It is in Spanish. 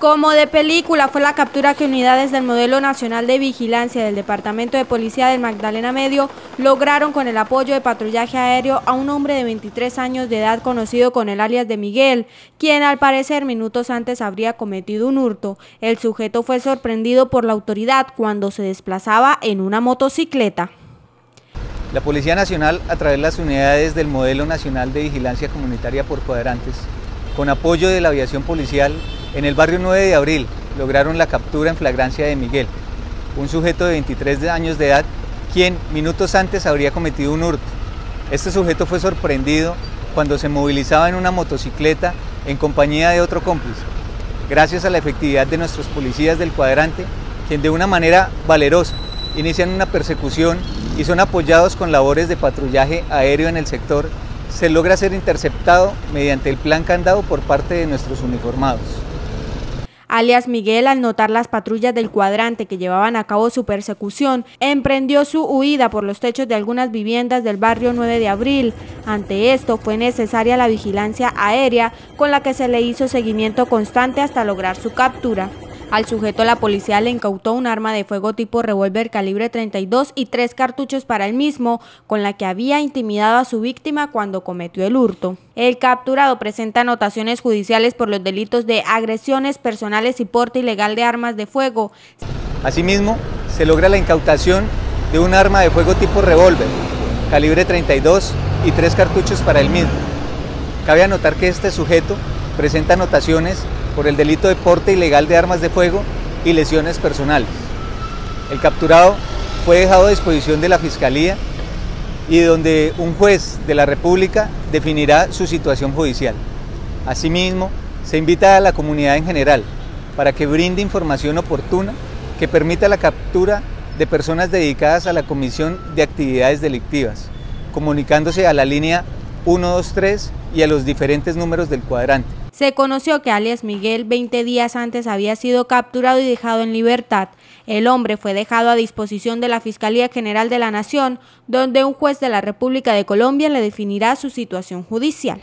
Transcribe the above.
Como de película fue la captura que unidades del Modelo Nacional de Vigilancia del Departamento de Policía del Magdalena Medio lograron con el apoyo de patrullaje aéreo a un hombre de 23 años de edad conocido con el alias de Miguel, quien al parecer minutos antes habría cometido un hurto. El sujeto fue sorprendido por la autoridad cuando se desplazaba en una motocicleta. La Policía Nacional, a través de las unidades del Modelo Nacional de Vigilancia Comunitaria por Cuadrantes, con apoyo de la aviación policial, en el barrio 9 de abril lograron la captura en flagrancia de Miguel, un sujeto de 23 años de edad, quien minutos antes habría cometido un hurto. Este sujeto fue sorprendido cuando se movilizaba en una motocicleta en compañía de otro cómplice. Gracias a la efectividad de nuestros policías del cuadrante, quien de una manera valerosa inician una persecución y son apoyados con labores de patrullaje aéreo en el sector, se logra ser interceptado mediante el plan candado por parte de nuestros uniformados alias Miguel, al notar las patrullas del cuadrante que llevaban a cabo su persecución, emprendió su huida por los techos de algunas viviendas del barrio 9 de abril. Ante esto fue necesaria la vigilancia aérea con la que se le hizo seguimiento constante hasta lograr su captura. Al sujeto la policía le incautó un arma de fuego tipo revólver calibre 32 y tres cartuchos para el mismo, con la que había intimidado a su víctima cuando cometió el hurto. El capturado presenta anotaciones judiciales por los delitos de agresiones personales y porte ilegal de armas de fuego. Asimismo, se logra la incautación de un arma de fuego tipo revólver, calibre 32 y tres cartuchos para el mismo. Cabe anotar que este sujeto presenta anotaciones por el delito de porte ilegal de armas de fuego y lesiones personales. El capturado fue dejado a disposición de la Fiscalía y donde un juez de la República definirá su situación judicial. Asimismo, se invita a la comunidad en general para que brinde información oportuna que permita la captura de personas dedicadas a la comisión de actividades delictivas, comunicándose a la línea 123 y a los diferentes números del cuadrante. Se conoció que alias Miguel 20 días antes había sido capturado y dejado en libertad. El hombre fue dejado a disposición de la Fiscalía General de la Nación, donde un juez de la República de Colombia le definirá su situación judicial.